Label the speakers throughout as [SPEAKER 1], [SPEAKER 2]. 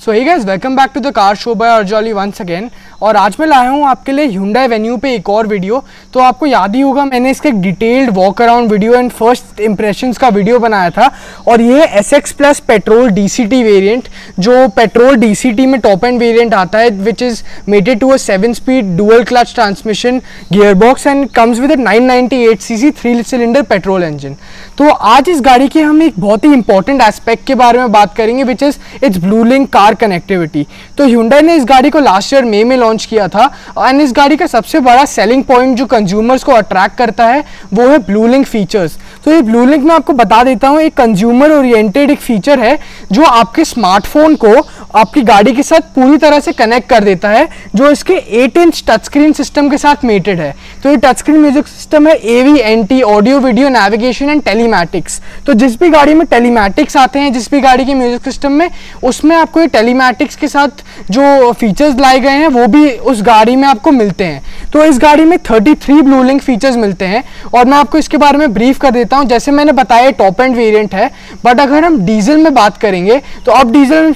[SPEAKER 1] So hey guys welcome back to the car show by Arjali once again. और आज मैं लाया हूँ आपके लिए Hyundai वेन्यू पे एक और वीडियो तो आपको याद ही होगा, मैंने इसके detailed walk around video and first impressions का वीडियो बनाया था। और ये है S X plus petrol D C T variant जो पेट्रोल डी सी टी में टॉप एंड वेरियंट आता है which is mated to a seven speed dual clutch transmission gear box and comes with nine ninety eight C C three cylinder petrol engine तो आज इस गाड़ी के हम एक बहुत ही इंपॉर्टेंट एस्पेक्ट के बारे में बात करेंगे which is its blue link car connectivity तो Hyundai ने इस गाड़ी को लास्ट ईयर मई में लॉन्च किया था। एंड इस गाड़ी का सबसे बड़ा सेलिंग पॉइंट जो कंज्यूमर्स को अट्रैक्ट करता है, वो है ब्लू लिंक फीचर्स तो ये ब्लू लिंक मैं आपको बता देता हूँ, एक कंज्यूमर ओरिएंटेड एक फीचर है, जो आपके स्मार्टफ़ोन को आपकी गाड़ी के साथ पूरी तरह से कनेक्ट कर देता है, जो इसके 8 इंच टच स्क्रीन सिस्टम के साथ मेटेड है। तो ये टच स्क्रीन म्यूज़िक सिस्टम है A V N T audio video navigation and telematics तो जिस भी गाड़ी में टेलीमैटिक्स आते हैं, जिस भी गाड़ी के म्यूज़िक सिस्टम में, उसमें आपको ये टेलीमैटिक्स के साथ जो फीचर्स लाए गए हैं, वो भी उस गाड़ी में आपको मिलते हैं। तो इस गाड़ी में 33 ब्लू लिंक फीचर्स मिलते हैं। और मैं आपको इसके बारे में ब्रीफ कर देता हूँ, जैसे मैंने बताया टॉप एंड वेरियंट है। बट अगर हम डीजल में बात करेंगे तो अब डीजल में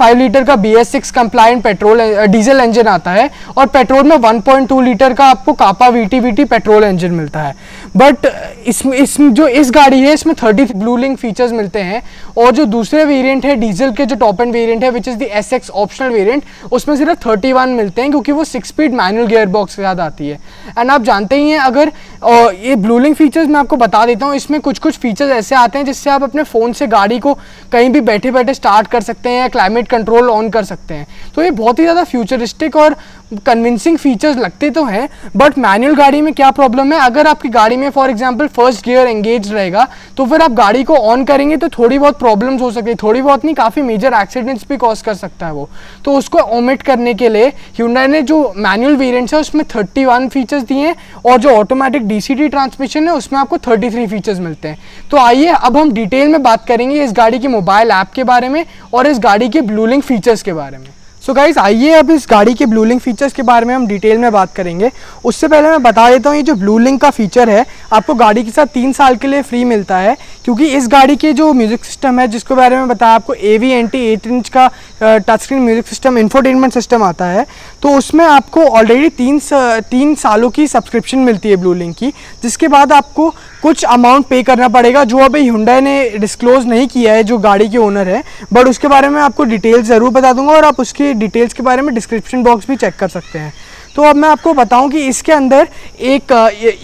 [SPEAKER 1] 1.5 लीटर का B S six compliant petrol diesel engine आता है और पेट्रोल में 1.2 लीटर का आपको कापा वी पेट्रोल इंजन मिलता है। बट इसमें इसमें जो इस गाड़ी है, इसमें थर्टी ब्लू लिंक फीचर्स मिलते हैं। और जो दूसरे वेरियंट है डीजल के जो टॉप एंड वेरियंट है which is the S X optional variant उसमें सिर्फ़ 31 मिलते हैं, क्योंकि वो six speed manual gear box के साथ आती है। एंड आप जानते ही हैं, अगर ये ब्लू लिंक फीचर्स मैं आपको बता देता हूँ, इसमें कुछ कुछ फीचर्स ऐसे आते हैं, जिससे आप अपने फ़ोन से गाड़ी को कहीं भी बैठे बैठे स्टार्ट कर सकते हैं या क्लाइमेट कंट्रोल ऑन कर सकते हैं। तो ये बहुत ही ज़्यादा फ्यूचरिस्टिक और कन्विंसिंग फीचर्स लगते तो हैं बट मैनुअल गाड़ी में क्या प्रॉब्लम है? अगर आपकी गाड़ी में for example first gear engage रहेगा तो फिर आप गाड़ी को ऑन करेंगे तो थोड़ी बहुत प्रॉब्लम्स हो सकती है। थोड़ी बहुत नहीं, काफ़ी मेजर एक्सीडेंट्स भी कॉज कर सकता है वो। तो उसको ओमिट करने के लिए ह्यूंडा ने जो मैनुअल वेरियंट्स है, उसमें 31 फीचर्स दिए हैं, और जो ऑटोमेटिक डीसीटी ट्रांसमिशन है, उसमें आपको 33 फीचर्स मिलते हैं। तो आइए, अब हम डिटेल में बात करेंगे इस गाड़ी के मोबाइल ऐप के बारे में, और इस गाड़ी के ब्लू लिंक फीचर्स के बारे में। सो गाइज़ आइए अब इस गाड़ी के ब्लू लिंक फीचर्स के बारे में हम डिटेल में बात करेंगे। उससे पहले मैं बता देता हूँ, ये जो ब्लू लिंक का फीचर है, आपको गाड़ी के साथ तीन साल के लिए फ्री मिलता है। क्योंकि इस गाड़ी के जो म्यूज़िक सिस्टम है, जिसके बारे में बताया आपको A V N T eight inch का touch screen music system infotainment system आता है। तो उसमें आपको ऑलरेडी तीन तीन सालों की सब्सक्रिप्शन मिलती है ब्लू लिंक की, जिसके बाद आपको कुछ अमाउंट पे करना पड़ेगा, जो अभी हुंडई ने डिस्क्लोज नहीं किया है, जो गाड़ी के ओनर है बट उसके बारे में आपको डिटेल्स ज़रूर बता दूँगा और आप उसकी डिटेल्स के बारे में डिस्क्रिप्शन बॉक्स भी चेक कर सकते हैं। तो अब मैं आपको बताऊँ कि इसके अंदर एक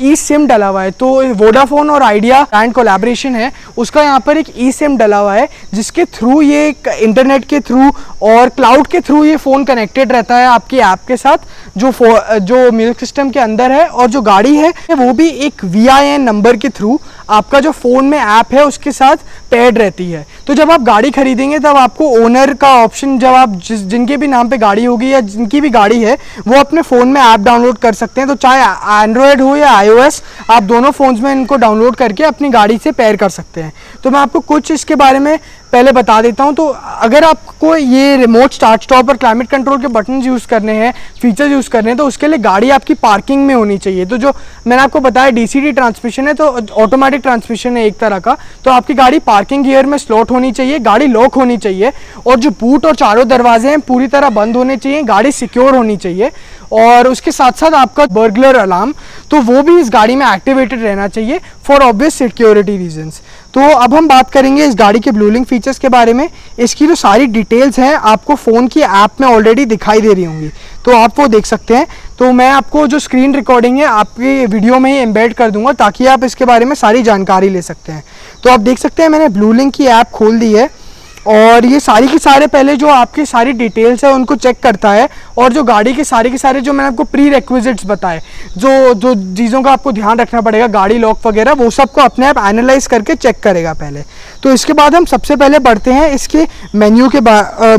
[SPEAKER 1] ई सिम डला हुआ है। तो वोडाफोन और आइडिया ब्रांड कोलैबोरेशन है। उसका यहाँ पर एक ई सिम डला हुआ है, जिसके थ्रू ये इंटरनेट के थ्रू और क्लाउड के थ्रू ये फ़ोन कनेक्टेड रहता है आपकी ऐप के साथ। जो जो म्यूज़िक सिस्टम के अंदर है और जो गाड़ी है, वो भी एक वीआईएन नंबर के थ्रू आपका जो फ़ोन में ऐप है, उसके साथ पेड रहती है। तो जब आप गाड़ी खरीदेंगे, तब आपको ओनर का ऑप्शन जब आप जिस, जिनके भी नाम पे गाड़ी होगी या जिनकी भी गाड़ी है, वो अपने फ़ोन में ऐप डाउनलोड कर सकते हैं। तो चाहे एंड्रॉयड हो या आईओएस आप दोनों फ़ोन्स में इनको डाउनलोड करके अपनी गाड़ी से पेयर कर सकते हैं। तो मैं आपको कुछ इसके बारे में पहले बता देता हूँ। तो अगर आपको ये रिमोट स्टार्ट स्टॉप और क्लाइमेट कंट्रोल के बटन यूज़ करने हैं फीचर्स यूज़ करने हैं तो उसके लिए गाड़ी आपकी पार्किंग में होनी चाहिए। तो जो मैंने आपको बताया डीसीडी ट्रांसमिशन है तो ऑटोमेटिक ट्रांसमिशन है एक तरह का। तो आपकी गाड़ी पार्किंग गियर में स्लॉट होनी चाहिए, गाड़ी लॉक होनी चाहिए और जो बूट और चारों दरवाजे हैं, पूरी तरह बंद होने चाहिए, गाड़ी सिक्योर होनी चाहिए। और उसके साथ साथ आपका बर्गलर अलार्म तो वो भी इस गाड़ी में एक्टिवेटेड रहना चाहिए फॉर ऑब्वियस सिक्योरिटी रीजंस तो अब हम बात करेंगे इस गाड़ी के ब्लूलिंग फीचर्स के बारे में। इसकी जो सारी डिटेल्स हैं आपको फ़ोन की ऐप में ऑलरेडी दिखाई दे रही होंगी। तो आप वो देख सकते हैं। तो मैं आपको जो स्क्रीन रिकॉर्डिंग है, आपके वीडियो में ही एम्बेड कर दूँगा ताकि आप इसके बारे में सारी जानकारी ले सकते हैं। तो आप देख सकते हैं मैंने ब्लूलिंग की ऐप खोल दी है। और ये सारी की सारे पहले जो आपकी सारी डिटेल्स है, उनको चेक करता है और जो गाड़ी के सारे के सारे जो मैंने आपको प्री रिक्विजिट्स बताए, जो जो चीज़ों का आपको ध्यान रखना पड़ेगा, गाड़ी लॉक वगैरह, वो सबको अपने आप एनालाइज करके चेक करेगा पहले। तो इसके बाद हम सबसे पहले बढ़ते हैं इसके मेन्यू के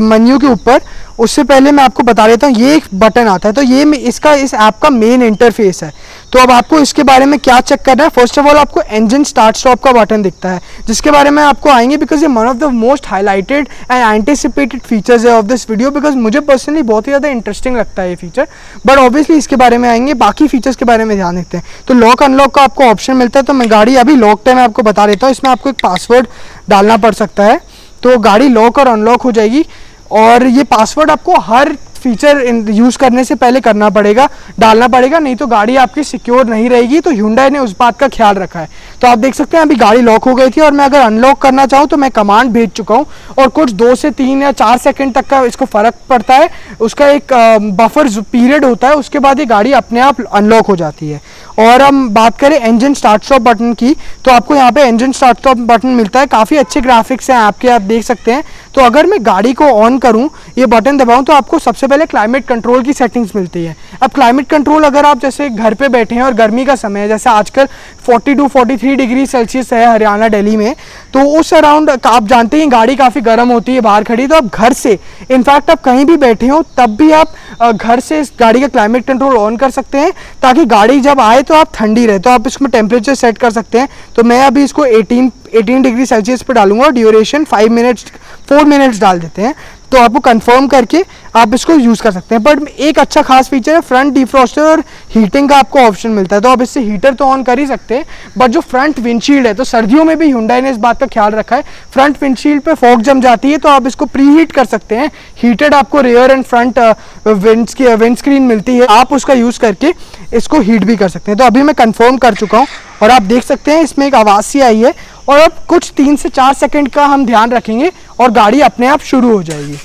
[SPEAKER 1] मेन्यू के ऊपर। उससे पहले मैं आपको बता देता हूँ, ये एक बटन आता है। तो ये इसका, इस ऐप का मेन इंटरफेस है। तो अब आपको इसके बारे में क्या चेक करना है? फ़र्स्ट ऑफ़ ऑल आपको इंजन स्टार्ट स्टॉप का बटन दिखता है, जिसके बारे में आपको आएँगे बिकॉज़ ये one of the most highlighted and anticipated features है ऑफ़ दिस वीडियो बिकॉज़ मुझे पर्सनली बहुत ही ज़्यादा इंटरेस्टिंग लगता है ये फीचर बट ऑब्वियसली इसके बारे में आएँगे, बाकी फीचर्स के बारे में ध्यान देते हैं। तो लॉक अनलॉक का आपको ऑप्शन मिलता है तो मैं गाड़ी अभी लॉक टाइम आपको बता देता हूँ। इसमें आपको एक पासवर्ड डालना पड़ सकता है। तो गाड़ी लॉक और अनलॉक हो जाएगी और ये पासवर्ड आपको हर फीचर यूज़ करने से पहले करना पड़ेगा, डालना पड़ेगा, नहीं तो गाड़ी आपकी सिक्योर नहीं रहेगी। तो ह्यूंडाई ने उस बात का ख्याल रखा है। तो आप देख सकते हैं, अभी गाड़ी लॉक हो गई थी और मैं अगर अनलॉक करना चाहूँ तो मैं कमांड भेज चुका हूँ और कुछ दो से तीन या चार सेकेंड तक का इसको फ़र्क पड़ता है। उसका एक बफर पीरियड होता है, उसके बाद ये गाड़ी अपने आप अनलॉक हो जाती है। और हम बात करें इंजन स्टार्ट स्टॉप बटन की तो आपको यहाँ पे इंजन स्टार्ट स्टॉप बटन मिलता है। काफ़ी अच्छे ग्राफिक्स हैं, आपके आप देख सकते हैं। तो अगर मैं गाड़ी को ऑन करूँ, ये बटन दबाऊँ तो आपको सबसे पहले क्लाइमेट कंट्रोल की सेटिंग्स मिलती है। अब क्लाइमेट कंट्रोल अगर आप जैसे घर पे बैठे हैं और गर्मी का समय है, जैसे आजकल 42 टू 43 डिग्री सेल्सियस है हरियाणा दिल्ली में तो उस अराउंड आप जानते हैं गाड़ी काफ़ी गर्म होती है बाहर खड़ी तो आप घर से इनफैक्ट आप कहीं भी बैठे हो, तब भी आप घर से इस गाड़ी का क्लाइमेट कंट्रोल ऑन कर सकते हैं, ताकि गाड़ी जब आए तो आप ठंडी रहे तो आप इसमें टेम्परेचर सेट कर सकते हैं। तो मैं अभी इसको 18 18 डिग्री सेल्सियस पे डालूँगा और ड्यूरेशन 5 मिनट्स 4 मिनट्स डाल देते हैं। तो आपको कंफर्म करके आप इसको यूज़ कर सकते हैं। बट एक अच्छा खास फीचर है फ्रंट डिफ्रॉस्टर और हीटिंग का आपको ऑप्शन मिलता है। तो आप इससे हीटर तो ऑन कर ही सकते हैं बट जो फ्रंट विंडशील्ड है तो सर्दियों में भी हुडाई ने इस बात का ख्याल रखा है फ्रंट विंडशील्ड पे फॉग जम जाती है तो आप इसको प्री हीट कर सकते हैं। हीटेड आपको rear and front wind windscreen मिलती है। आप उसका यूज़ करके इसको हीट भी कर सकते हैं। तो अभी मैं कन्फर्म कर चुका हूँ और आप देख सकते हैं, इसमें एक आवाज़ सी आई है और अब कुछ तीन से चार सेकंड का हम ध्यान रखेंगे और गाड़ी अपने आप शुरू हो जाएगी।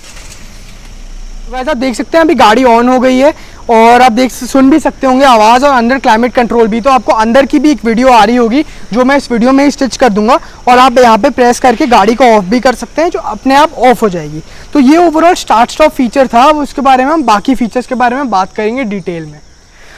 [SPEAKER 1] वैसे आप देख सकते हैं, अभी गाड़ी ऑन हो गई है और आप देख सुन भी सकते होंगे आवाज़ और अंदर क्लाइमेट कंट्रोल भी। तो आपको अंदर की भी एक वीडियो आ रही होगी, जो मैं इस वीडियो में स्टिच कर दूँगा और आप यहाँ पे प्रेस करके गाड़ी को ऑफ़ भी कर सकते हैं, जो अपने आप ऑफ़ हो जाएगी। तो ये ओवरऑल स्टार्ट स्टॉप फीचर था, उसके बारे में हम बाकी फीचर्स के बारे में बात करेंगे डिटेल में।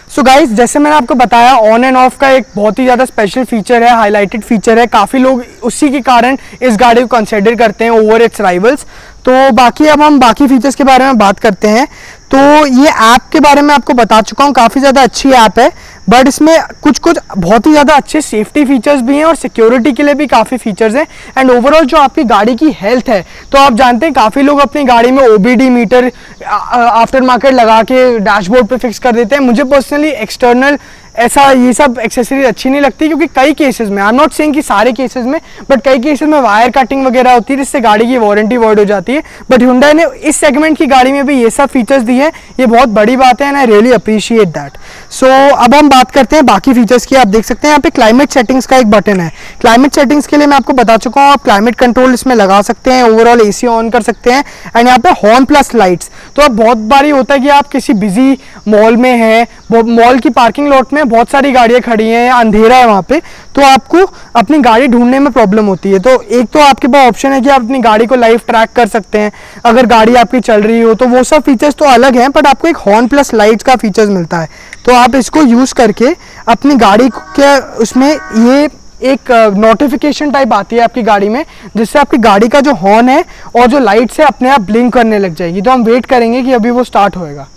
[SPEAKER 1] सो so गाइज़ जैसे मैंने आपको बताया ऑन एंड ऑफ़ का एक बहुत ही ज़्यादा स्पेशल फीचर है हाईलाइटेड फीचर है। काफ़ी लोग उसी के कारण इस गाड़ी को कंसिडर करते हैं ओवर इट्स राइवल्स तो बाकी अब हम बाकी फीचर्स के बारे में बात करते हैं। तो ये ऐप के बारे में आपको बता चुका हूँ। काफ़ी ज़्यादा अच्छी ऐप है। बट इसमें कुछ कुछ बहुत ही ज़्यादा अच्छे सेफ्टी फीचर्स भी हैं और सिक्योरिटी के लिए भी काफ़ी फीचर्स हैं। एंड ओवरऑल जो आपकी गाड़ी की हेल्थ है तो आप जानते हैं काफ़ी लोग अपनी गाड़ी में ओबीडी मीटर आफ्टर मार्केट लगा के डैशबोर्ड पर फिक्स कर देते हैं। मुझे पर्सनली एक्सटर्नल ऐसा ये सब एक्सेसरीज अच्छी नहीं लगती क्योंकि कई केसेस में आई एम नॉट सेइंग कि सारे केसेस में बट कई केसेस में वायर कटिंग वगैरह होती है, जिससे गाड़ी की वारंटी वर्ड हो जाती है। बट हुंडा ने इस सेगमेंट की गाड़ी में भी ये सब फीचर्स दिए हैं। ये बहुत बड़ी बात है and I really appreciate that so so, अब हम बात करते हैं बाकी फीचर्स की। आप देख सकते हैं यहाँ पे क्लाइमेट सेटिंग्स का एक बटन है। क्लाइमेट सेटिंग्स के लिए मैं आपको बता चुका हूँ आप क्लाइमेट कंट्रोल इसमें लगा सकते हैं ओवरऑल एसी ऑन कर सकते हैं एंड यहाँ पे हॉर्न प्लस लाइट्स तो अब बहुत बारी होता है कि आप किसी बिज़ी मॉल में हैं मॉल की पार्किंग लॉट में बहुत सारी गाड़ियाँ खड़ी हैं अंधेरा है वहाँ पे तो आपको अपनी गाड़ी ढूँढने में प्रॉब्लम होती है। तो एक तो आपके पास ऑप्शन है कि आप अपनी गाड़ी को लाइव ट्रैक कर सकते हैं। अगर गाड़ी आपकी चल रही हो तो वो सब फीचर्स तो अलग हैं बट आपको एक हॉर्न प्लस लाइट्स का फीचर्स मिलता है। तो आप इसको यूज़ करके अपनी गाड़ी के उसमें ये एक नोटिफिकेशन टाइप आती है आपकी गाड़ी में, जिससे आपकी गाड़ी का जो हॉर्न है और जो लाइट्स है, अपने आप ब्लिंक करने लग जाएगी। तो हम वेट करेंगे कि अभी वो स्टार्ट होएगा।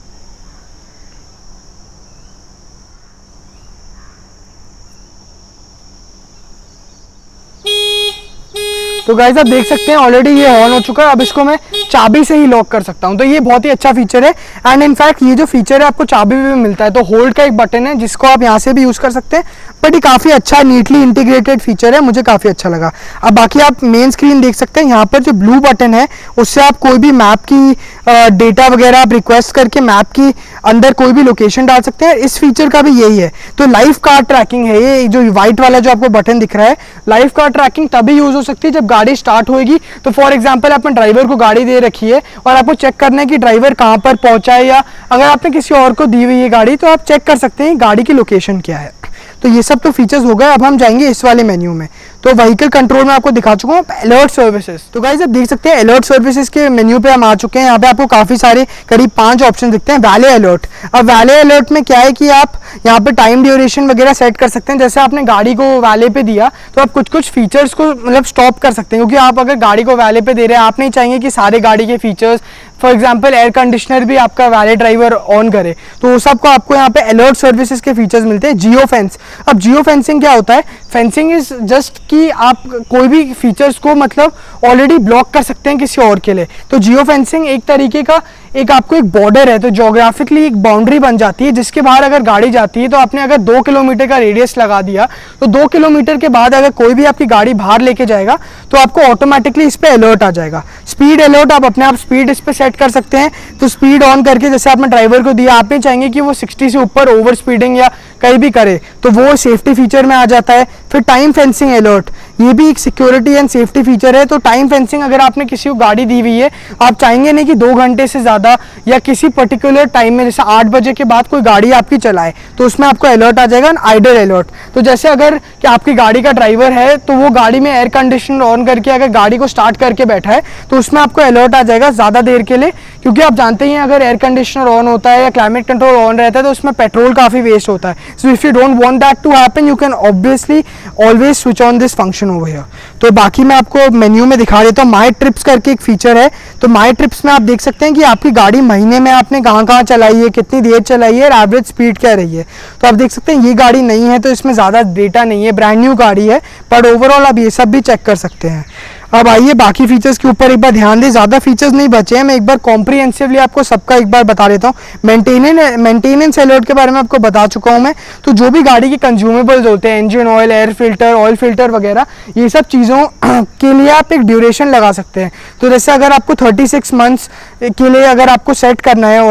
[SPEAKER 1] तो गाइज़ आप देख सकते हैं ऑलरेडी ये ऑन हो चुका है। अब इसको मैं चाबी से ही लॉक कर सकता हूँ। तो ये बहुत ही अच्छा फीचर है। एंड इनफैक्ट ये जो फीचर है, आपको चाबी भी मिलता है। तो होल्ड का एक बटन है, जिसको आप यहाँ से भी यूज़ कर सकते हैं। बट ये काफ़ी अच्छा नीटली इंटीग्रेटेड फीचर है। मुझे काफ़ी अच्छा लगा। अब बाकी आप मेन स्क्रीन देख सकते हैं। यहाँ पर जो ब्लू बटन है, उससे आप कोई भी मैप की डेटा वगैरह आप रिक्वेस्ट करके मैप की अंदर कोई भी लोकेशन डाल सकते हैं। इस फीचर का भी यही है। तो लाइफ कार ट्रैकिंग है ये। जो व्हाइट वाला जो आपको बटन दिख रहा है लाइफ कार ट्रैकिंग तभी यूज़ हो सकती है जब गाड़ी स्टार्ट होगी तो फॉर एग्ज़ाम्पल आपने ड्राइवर को गाड़ी दे रखी है और आपको चेक करना है कि ड्राइवर कहाँ पर पहुँचा है या अगर आपने किसी और को दी हुई है गाड़ी तो आप चेक कर सकते हैं गाड़ी की लोकेशन क्या है। तो ये सब तो फीचर्स हो गए। अब हम जाएँगे इस वाले मेन्यू में। तो व्हीकल कंट्रोल में आपको दिखा चुका हूँ अलर्ट सर्विसेज़ तो गाइज़ आप देख सकते हैं अलर्ट सर्विसेज़ के मेन्यू पे हम आ चुके हैं। यहाँ पे आपको काफ़ी सारे, करीब पाँच ऑप्शन दिखते हैं। वैले अलर्ट अब वैले अलर्ट में क्या है कि आप यहाँ पे टाइम ड्यूरेशन वगैरह सेट कर सकते हैं। जैसे आपने गाड़ी को वैले पे दिया तो आप कुछ कुछ फीचर्स को मतलब स्टॉप कर सकते हैं। क्योंकि आप अगर गाड़ी को वैले पे दे रहे हैं, आप नहीं चाहेंगे कि सारे गाड़ी के features for example air conditioner भी आपका वाले ड्राइवर ऑन करे। तो वो सबको आपको यहाँ पे अलर्ट सर्विसेज़ के फीचर्स मिलते हैं जियो फेंस अब जियो फेंसिंग क्या होता है? फेंसिंग इज़ जस्ट कि आप कोई भी फीचर्स को मतलब ऑलरेडी ब्लॉक कर सकते हैं किसी और के लिए। तो जियो फेंसिंग एक तरीके का एक आपको एक बॉर्डर है तो जोग्राफिकली एक बाउंड्री बन जाती है, जिसके बाहर अगर गाड़ी जाती है तो आपने अगर दो किलोमीटर का रेडियस लगा दिया तो दो किलोमीटर के बाद अगर कोई भी आपकी गाड़ी बाहर लेके जाएगा तो आपको ऑटोमेटिकली इस पर अलर्ट आ जाएगा। स्पीड अलर्ट आप अपने आप स्पीड इस पर सेट कर सकते हैं। तो स्पीड ऑन करके, जैसे आपने ड्राइवर को दिया, आप नहीं चाहेंगे कि वो सिक्सटी से ऊपर ओवर स्पीडिंग या कहीं भी करे तो वो सेफ्टी फीचर में आ जाता है। फिर टाइम फेंसिंग अलर्ट ये भी एक सिक्योरिटी एंड सेफ्टी फीचर है। तो टाइम फेंसिंग अगर आपने किसी को गाड़ी दी हुई है, आप चाहेंगे नहीं कि दो घंटे से ज़्यादा या किसी पर्टिकुलर टाइम में, जैसे आठ बजे के बाद कोई गाड़ी आपकी चलाए तो उसमें आपको अलर्ट आ जाएगा आइडल अलर्ट तो जैसे अगर कि आपकी गाड़ी का ड्राइवर है तो वो गाड़ी में एयर कंडीशनर ऑन करके, अगर गाड़ी को स्टार्ट करके बैठा है तो उसमें आपको अलर्ट आ जाएगा ज़्यादा देर के लिए। क्योंकि आप जानते हैं अगर एयर कंडीशनर ऑन होता है या क्लाइमेट कंट्रोल ऑन रहता है तो उसमें पेट्रोल काफ़ी वेस्ट होता है। So if you don't want that to happen you can obviously always switch on this function over here तो बाकी मैं आपको मेन्यू में दिखा देता हूँ। माई ट्रिप्स करके एक फीचर है। तो माई ट्रिप्स में आप देख सकते हैं कि आपकी गाड़ी महीने में आपने कहाँ कहाँ चलाई है, कितनी देर चलाई है एवरेज स्पीड क्या रही है। तो आप देख सकते हैं, ये गाड़ी नहीं है तो इसमें ज़्यादा डेटा नहीं है। ब्रांड न्यू गाड़ी है बट ओवरऑल आप ये सब भी चेक कर सकते हैं। अब आइए बाकी फीचर्स के ऊपर एक बार ध्यान दें। ज़्यादा फीचर्स नहीं बचे हैं। मैं एक बार कॉम्प्रीहेंसिवली आपको सबका एक बार बता देता हूँ। मेंटेनेंस मेंटेनेंस अलर्ट के बारे में आपको बता चुका हूँ मैं। तो जो भी गाड़ी के कंज्यूमेबल्स होते हैं engine oil air filter oil filter वगैरह, ये सब चीज़ों के लिए आप एक ड्यूरेशन लगा सकते हैं। तो जैसे अगर आपको थर्टी सिक्स मंथ्स के लिए अगर आपको सेट करना है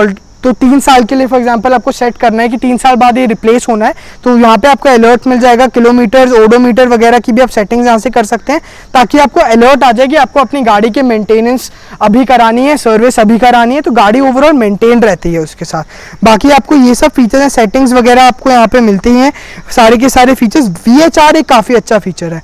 [SPEAKER 1] तो तीन साल के लिए फॉर एग्जांपल आपको सेट करना है कि तीन साल बाद ये रिप्लेस होना है तो यहाँ पे आपको अलर्ट मिल जाएगा किलोमीटर ओडोमीटर वगैरह की भी आप सेटिंग्स यहाँ से कर सकते हैं, ताकि आपको अलर्ट आ जाए कि आपको अपनी गाड़ी के मेंटेनेंस अभी करानी है सर्विस अभी करानी है तो गाड़ी ओवरऑल मेंटेन रहती है उसके साथ। बाकी आपको ये सब फीचर हैं सेटिंग्स वगैरह आपको यहाँ पे मिलती हैं, सारे के सारे फीचर्स वीएचआर एक काफ़ी अच्छा फीचर है।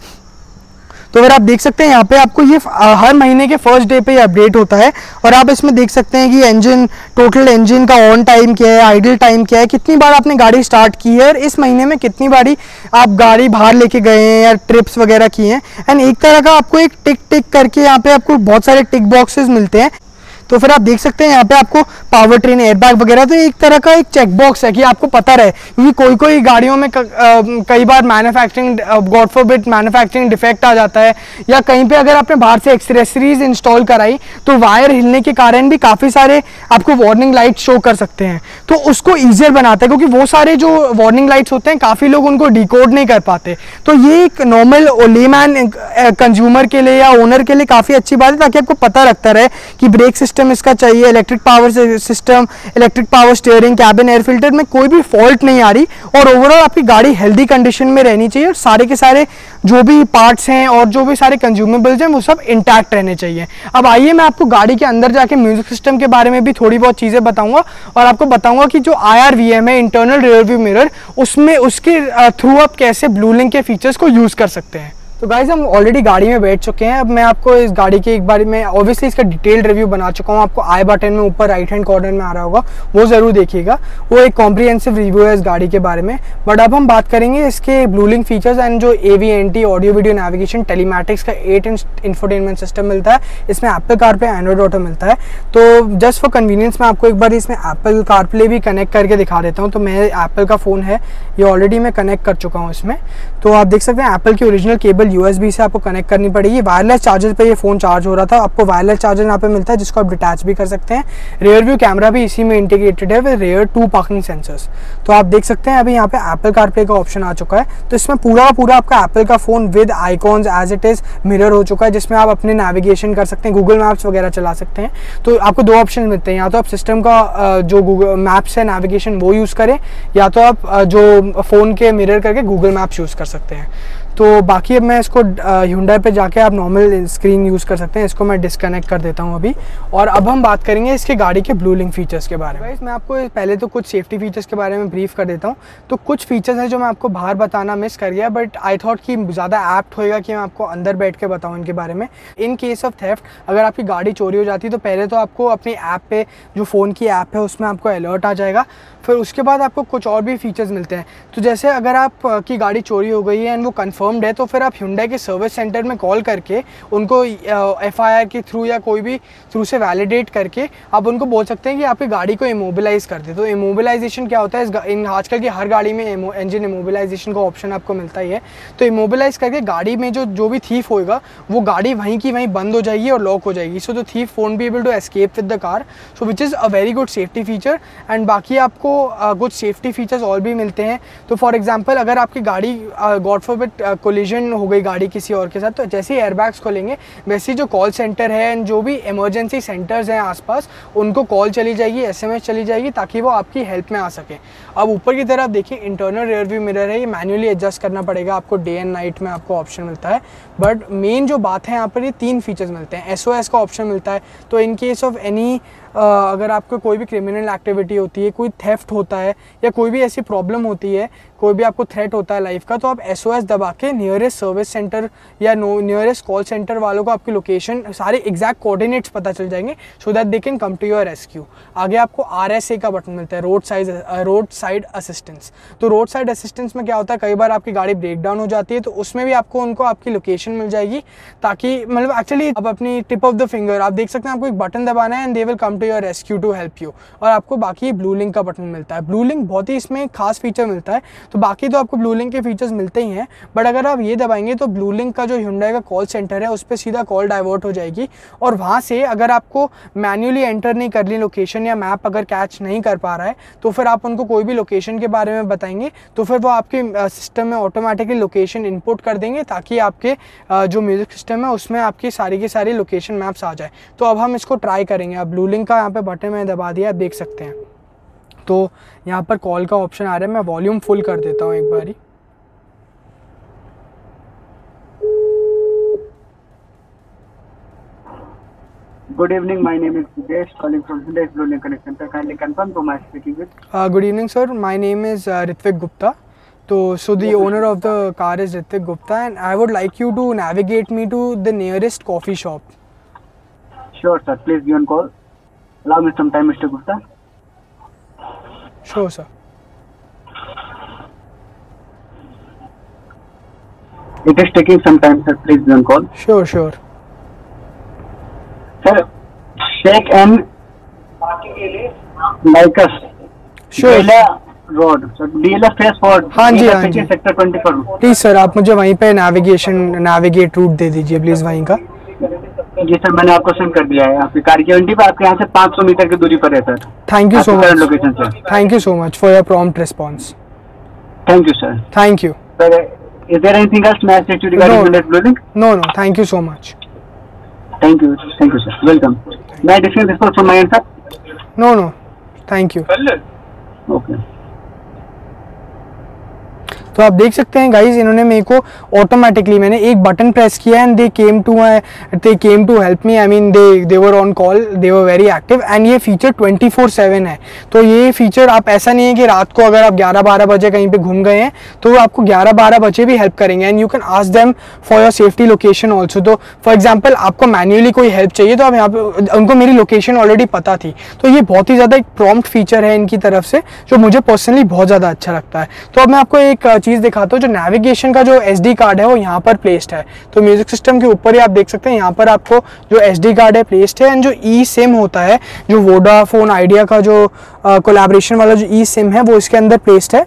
[SPEAKER 1] तो अगर आप देख सकते हैं यहाँ पे आपको ये हर महीने के फ़र्स्ट डे पे अपडेट होता है और आप इसमें देख सकते हैं कि इंजन टोटल इंजन का ऑन टाइम क्या है आइडल टाइम क्या है, कितनी बार आपने गाड़ी स्टार्ट की है और इस महीने में कितनी बारी आप गाड़ी बाहर लेके गए हैं या ट्रिप्स वगैरह किए हैं। एंड एक तरह का आपको एक टिक टिक करके यहाँ पे आपको बहुत सारे टिक बॉक्सेस मिलते हैं। तो फिर आप देख सकते हैं यहाँ पे आपको पावर ट्रेन एयरबैग वगैरह तो एक तरह का एक चेक बॉक्स है कि आपको पता रहे, क्योंकि कोई कोई गाड़ियों में कई बार manufacturing god forbid manufacturing defect आ जाता है, या कहीं पे अगर आपने बाहर से एक्सरेसरीज इंस्टॉल कराई तो वायर हिलने के कारण भी काफ़ी सारे आपको वार्निंग लाइट शो कर सकते हैं। तो उसको ईजियर बनाता है, क्योंकि वो सारे जो वार्निंग लाइट्स होते हैं, काफ़ी लोग उनको डिकोड नहीं कर पाते। तो ये एक नॉर्मल लेमैन कंज्यूमर के लिए या ओनर के लिए काफ़ी अच्छी बात है, ताकि आपको पता लगता रहे कि ब्रेक सिस्टम सिस्टम इसका चाहिए electric power system electric power steering cabin air filter में कोई भी फॉल्ट नहीं आ रही और ओवरऑल आपकी गाड़ी हेल्दी कंडीशन में रहनी चाहिए और सारे के सारे जो भी पार्ट्स हैं और जो भी सारे कंज्यूमेबल्स हैं, वो सब इंटैक्ट रहने चाहिए। अब आइए मैं आपको गाड़ी के अंदर जाके म्यूज़िक सिस्टम के बारे में भी थोड़ी बहुत चीज़ें बताऊँगा और आपको बताऊँगा कि जो आई आर वी एम है इंटरनल रियर व्यू मिरर उसमें उसके थ्रू आप कैसे ब्लू लिंक के फीचर्स को यूज़ कर सकते हैं। तो गाइज़ हम ऑलरेडी गाड़ी में बैठ चुके हैं। अब मैं आपको इस गाड़ी के एक बार में ऑब्वियसली इसका डिटेल्ड रिव्यू बना चुका हूँ। आपको आई बटन में ऊपर राइट हैंड कॉर्नर में आ रहा होगा, वो ज़रूर देखिएगा। वो एक कॉम्प्रीहेंसिव रिव्यू है इस गाड़ी के बारे में। बट अब हम बात करेंगे इसके ब्लूलिंग फीचर्स एंड जो A V N T audio video navigation telematics का एट इंच इन्फोटेनमेंट सिस्टम मिलता है। इसमें Apple car play Android Auto मिलता है। तो जस्ट फॉर कन्वीनियंस मैं आपको एक बार इसमें एप्पल कार प्ले भी कनेक्ट करके दिखा देता हूँ। तो मैं एप्पल का फ़ोन है, ये ऑलरेडी मैं कनेक्ट कर चुका हूँ इसमें। तो आप देख सकते हैं एप्पल की ओरिजिनल केबल यू से आपको कनेक्ट करनी पड़ेगी। वायरलेस चार्जर पे ये फ़ोन चार्ज हो रहा था। आपको वायरलेस चार्जर यहाँ पे मिलता है, जिसको आप डिटैच भी कर सकते हैं। रेयर व्यू कैमरा भी इसी में इंटीग्रेटेड है with rear two parking sensors तो आप देख सकते हैं, अभी यहाँ पे एप्पल कार प्ले का ऑप्शन आ चुका है। तो इसमें पूरा पूरा आपका एप्पल का phone with icons as it is mirror हो चुका है, जिसमें आप अपने नेविगेशन कर सकते हैं गूगल मैप्स वगैरह चला सकते हैं। तो आपको दो ऑप्शन मिलते हैं। या तो आप सिस्टम का जो गूगल मैप्स है नेविगेशन वो यूज़ करें, या तो आप जो फ़ोन के मिरर करके गूगल मैप्स यूज़ कर सकते हैं। तो बाकी अब मैं इसको ह्यूंडा पे जाके आप नॉर्मल स्क्रीन यूज़ कर सकते हैं। इसको मैं डिस्कनेक्ट कर देता हूँ अभी। और अब हम बात करेंगे इसके गाड़ी के ब्लू लिंक फीचर्स के बारे में। मैं आपको पहले तो कुछ सेफ्टी फीचर्स के बारे में ब्रीफ कर देता हूँ। तो कुछ फीचर्स हैं जो मैं आपको बाहर बताना मिस कर गया बट आई थॉट कि ज़्यादा ऐप्ट होएगा कि मैं आपको अंदर बैठ के बताऊँ इनके बारे में। इन केस ऑफ़ थेफ्ट अगर आपकी गाड़ी चोरी हो जाती है तो पहले तो आपको अपनी ऐप पे, जो फ़ोन की ऐप है, उसमें आपको अलर्ट आ जाएगा। फिर उसके बाद आपको कुछ और भी फीचर्स मिलते हैं। तो जैसे अगर आप की गाड़ी चोरी हो गई है एंड वो कन्फर्म कंफर्म्ड है तो फिर आप Hyundai के सर्विस सेंटर में कॉल करके उनको एफआईआर के थ्रू या कोई भी थ्रू से वैलिडेट करके आप उनको बोल सकते हैं कि आपकी गाड़ी को इमोबिलाइज कर दे। तो इमोबिलाइजेशन क्या होता है? इन आजकल की हर गाड़ी में इंजन इमोबिलाइजेशन का ऑप्शन आपको मिलता ही है। तो इमोबिलाइज करके गाड़ी में जो जो भी थीफ होएगा, वो गाड़ी वहीं की वहीं बंद हो जाएगी और लॉक हो जाएगी। So the thief phone be able to escape with the car so which is a very good safety feature and बाकी आपको कुछ सेफ्टी फीचर्स और भी मिलते हैं। तो फॉर एग्ज़ाम्पल अगर आपकी गाड़ी गॉड फॉर बिट कोलिजन हो गई गाड़ी किसी और के साथ तो जैसे ही एयरबैग्स खोलेंगे, वैसे ही जो कॉल सेंटर है एंड जो भी इमरजेंसी सेंटर्स हैं आसपास, उनको कॉल चली जाएगी एसएमएस चली जाएगी, ताकि वो आपकी हेल्प में आ सके। अब ऊपर की तरफ़ देखिए इंटरनल रेयर व्यू मिरर है, ये मैनुअली एडजस्ट करना पड़ेगा आपको डे एंड नाइट में आपको ऑप्शन मिलता है। बट मेन जो बात है यहाँ पर, ये तीन फीचर्स मिलते हैं। एसओएस का ऑप्शन मिलता है। तो इन केस ऑफ़ एनी अगर आपका कोई भी क्रिमिनल एक्टिविटी होती है, कोई थेफ्ट होता है या कोई भी ऐसी प्रॉब्लम होती है कोई भी आपको थ्रेट होता है लाइफ का तो आप एस दबा के नियरेस्ट सर्विस सेंटर या नो नियरेस्ट कॉल सेंटर वालों को आपकी लोकेशन सारे एग्जैक्ट कोऑर्डिनेट्स पता चल जाएँगे so that they can come to your rescue आगे आपको आरएसए का बटन मिलता है roadside road side assistance तो रोड साइड असिस्टेंस में क्या होता है, कई बार आपकी गाड़ी ब्रेक डाउन हो जाती है तो उसमें भी आपको, उनको आपकी लोकेशन मिल जाएगी, ताकि मतलब एक्चुअली आप अपनी टिप ऑफ़ द फिंगर आप देख सकते हैं आपको एक बटन दबाना है and they will come to your rescue to help you और आपको बाकी ब्लू लिंक का बटन मिलता है। ब्लू लिंक बहुत ही इसमें खास फीचर मिलता है तो बाकी तो आपको ब्लू लिंक के फीचर्स मिलते ही हैं बट अगर आप ये दबाएँगे तो ब्लू लिंक का जो हुंडई का कॉल सेंटर है, उस पर सीधा कॉल डाइवर्ट हो जाएगी। और वहाँ से अगर आपको मैन्युअली एंटर नहीं कर ली लोकेशन या मैप अगर कैच नहीं कर पा रहा है तो फिर आप उनको कोई भी लोकेशन के बारे में बताएँगे तो फिर वो आपके सिस्टम में ऑटोमेटिकली लोकेशन इनपुट कर देंगे ताकि आपके जो म्यूज़िक सिस्टम है, उसमें आपकी सारी की सारी लोकेशन मैप्स आ जाए। तो अब हम इसको ट्राई करेंगे। अब ब्लू लिंक का यहाँ पे बटन मैंने दबा दिया आप देख सकते हैं। तो यहाँ पर कॉल का ऑप्शन आ रहा है मैं वॉल्यूम फुल कर देता हूँ एक बार।
[SPEAKER 2] Good evening sir my name is Ritvik
[SPEAKER 1] Gupta तो so the of the car is Ritvik Gupta and I would like you to navigate me to the nearest coffee shop sure sir please given call allow me some mister Gupta
[SPEAKER 2] Sure, sir. It is taking some time, sir. Please on call.
[SPEAKER 1] Sure, sure.
[SPEAKER 2] Sir, Sheikh and Lycus.
[SPEAKER 1] Sure.
[SPEAKER 2] Dela. So, DLF phase forward.
[SPEAKER 1] हाँ जी, हाँ जी।
[SPEAKER 2] Sector 24.
[SPEAKER 1] Please sir आप मुझे वहीं पे navigation navigate root दे दीजिए please वहीं का
[SPEAKER 2] जी सर मैंने आपको सेंड कर दिया है आपकी कार की घंटी पे आपके यहाँ से 500 मीटर की दूरी पर है sir
[SPEAKER 1] thank you so much
[SPEAKER 2] location से
[SPEAKER 1] thank you so much for your prompt response
[SPEAKER 2] thank you sir
[SPEAKER 1] thank you
[SPEAKER 2] sir is there anything else मैं regarding
[SPEAKER 1] No.
[SPEAKER 2] Hyundai Blue Link?
[SPEAKER 1] No no thank you so much
[SPEAKER 2] Thank you. Thank you, sir. Welcome. May I discuss this from my end, sir?
[SPEAKER 1] No no thank you
[SPEAKER 2] Okay.
[SPEAKER 1] तो आप देख सकते हैं guys इन्होंने मेरे को automatically मैंने एक बटन प्रेस किया and they came to they came to help me I mean they they on call they were very active and ये फीचर 24 सेवन है। तो ये फीचर आप ऐसा नहीं है कि रात को अगर आप 11-12 बजे कहीं पे घूम गए हैं तो वो आपको 11-12 बजे भी हेल्प करेंगे and you can ask them for your safety location also तो फॉर एग्ज़ाम्पल आपको मैन्युअली कोई हेल्प चाहिए तो आप यहाँ पे, उनको मेरी लोकेशन ऑलरेडी पता थी। तो ये बहुत ही ज़्यादा एक प्रॉम्प्ट फीचर है इनकी तरफ़ से, जो मुझे पर्सनली बहुत ज़्यादा अच्छा लगता है। तो अब मैं आपको एक चीज़ दिखाता हूँ, जो नेविगेशन का जो एसडी कार्ड है, वो यहाँ पर प्लेस्ड है। तो म्यूज़िक सिस्टम के ऊपर ही आप देख सकते हैं, यहाँ पर आपको जो एसडी कार्ड है प्लेस्ड है एंड जो ई सिम होता है, जो वोडाफोन आइडिया का जो कोलैबोरेशन वाला जो ई सिम है, वो इसके अंदर प्लेस्ड है।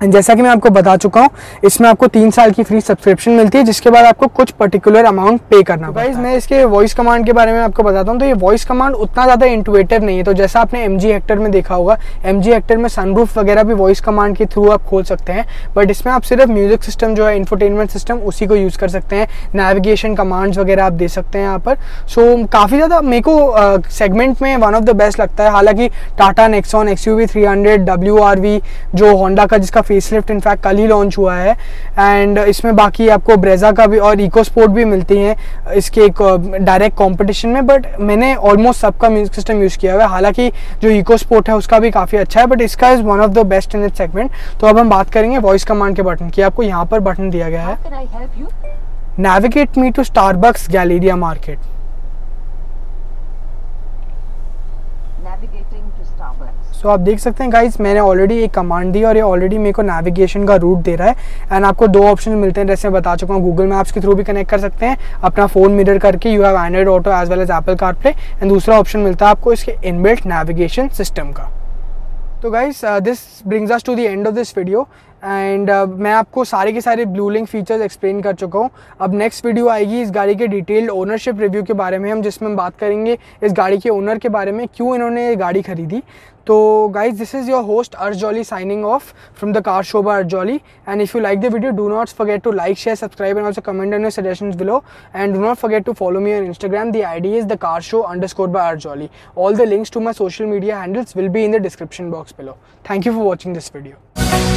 [SPEAKER 1] जैसा कि मैं आपको बता चुका हूँ इसमें आपको तीन साल की फ्री सब्सक्रिप्शन मिलती है जिसके बाद आपको कुछ पर्टिकुलर अमाउंट पे करना गाइज़ मैं इसके वॉइस कमांड के बारे में आपको बताता हूँ। तो ये वॉइस कमांड उतना ज़्यादा इंटुएटिव नहीं है। तो जैसा आपने एम जी हेक्टर में देखा होगा एम जी हेक्टर में सनरूफ वगैरह भी वॉइस कमांड के थ्रू आप खोल सकते हैं। बट इसमें आप सिर्फ़ म्यूज़िक सिस्टम जो है इंफोटेनमेंट सिस्टम उसी को यूज़ कर सकते हैं। नेविगेशन कमांड्स वगैरह आप दे सकते हैं यहाँ पर। सो काफ़ी ज़्यादा मेरे को सेगमेंट में वन ऑफ़ द बेस्ट लगता है। हालाँकि Tata Nexon X U V three hundred W R V जो होंडा का जिसका फेसलिफ्ट इनफैक्ट कल ही लॉन्च हुआ है। एंड इसमें बाकी आपको ब्रेजा का भी और इको स्पोर्ट भी मिलती हैं इसके एक डायरेक्ट कंपटीशन में। बट मैंने ऑलमोस्ट सबका म्यूज़िक सिस्टम यूज़ किया हुआ है। हालाँकि जो इको स्पोर्ट है उसका भी काफ़ी अच्छा है बट इसका is one of the best in it segment तो अब हम बात करेंगे वॉइस कमांड के बटन की। आपको यहाँ पर बटन दिया गया है।
[SPEAKER 3] How can I help you?
[SPEAKER 1] navigate me to Starbucks Galleria Market.
[SPEAKER 3] navigating to
[SPEAKER 1] So, आप देख सकते हैं गाइज़ मैंने ऑलरेडी एक कमांड दी और ये ऑलरेडी मेरे को नेविगेशन का रूट दे रहा है। एंड आपको दो ऑप्शन मिलते हैं जैसे मैं बता चुका हूँ गूगल मैप्स के थ्रू भी कनेक्ट कर सकते हैं। अपना फ़ोन मिरर करके you have Android auto as well as Apple play and दूसरा ऑप्शन मिलता है आपको इसके इनबिल्ट नेविगेशन सिस्टम का। तो guys this brings us to the end of this video and uh, मैं आपको सारे के सारे ब्लू लिंक फीचर्स एक्सप्लेन कर चुका हूँ अब नेक्स्ट वीडियो आएगी इस गाड़ी के डिटेल्ड ओनरशिप रिव्यू के बारे में हम जिसमें हम बात करेंगे इस गाड़ी के ओनर के बारे में क्यों इन्होंने ये गाड़ी खरीदी तो guys this is your host Arz Jolly signing off from the car show by Arz Jolly and if you like the video do not forget to like share subscribe and also comment on your suggestions below and do not forget to follow me on Instagram. The ID is the car show underscore by Arjoli. All the links to my social media handles will be in the description box below. Thank you for watching this video.